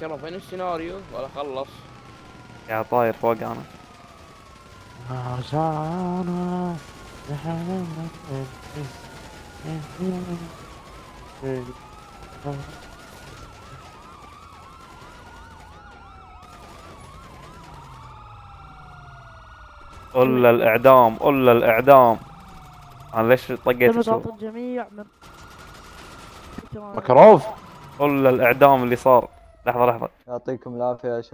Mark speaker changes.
Speaker 1: ترى فين السيناريو؟ ولا خلص.
Speaker 2: يا طاير فوق أنا. قل الإعدام قل الإعدام. أنا ليش طقيت
Speaker 3: الجميع من
Speaker 4: مكروف
Speaker 2: قل الإعدام اللي صار. لحظة لحظة.
Speaker 4: يعطيكم العافية يا شباب.